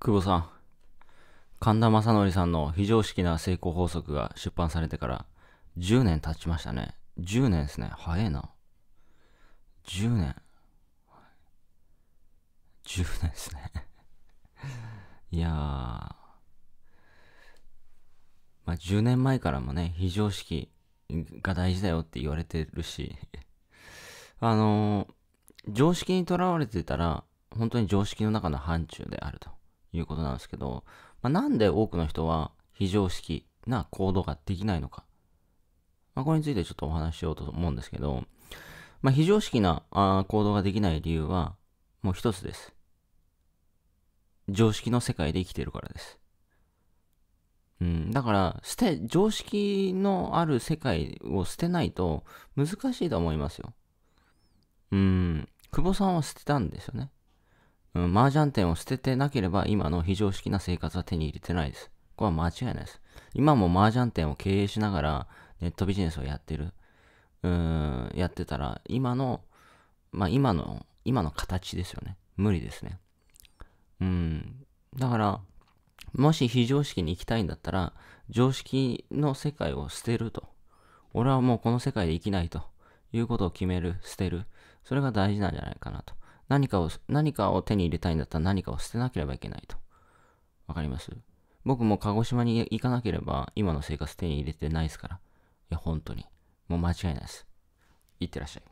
久保さん、神田正則さんの非常識な成功法則が出版されてから10年経ちましたね。10年ですね。早いな。10年。10年ですね。いやー。まあ、10年前からもね、非常識が大事だよって言われてるし、あのー、常識にとらわれてたら、本当に常識の中の範疇であるということなんですけど、まあ、なんで多くの人は非常識な行動ができないのか。まあ、これについてちょっとお話ししようと思うんですけど、まあ、非常識なあ行動ができない理由は、もう一つです。常識の世界で生きてるからです。うん、だから、捨て、常識のある世界を捨てないと難しいと思いますよ。うん、久保さんは捨てたんですよね。うん、麻雀店を捨ててなければ今の非常識な生活は手に入れてないです。これは間違いないです。今も麻雀店を経営しながらネットビジネスをやってる。うん、やってたら、今の、まあ今の、今の形ですよね。無理ですね。うん。だから、もし非常識に行きたいんだったら、常識の世界を捨てると。俺はもうこの世界で生きないということを決める、捨てる。それが大事なんじゃないかなと。何かを、何かを手に入れたいんだったら何かを捨てなければいけないと。わかります？僕も鹿児島に行かなければ今の生活手に入れてないですから。いや、本当に。もう間違いないです。いってらっしゃい。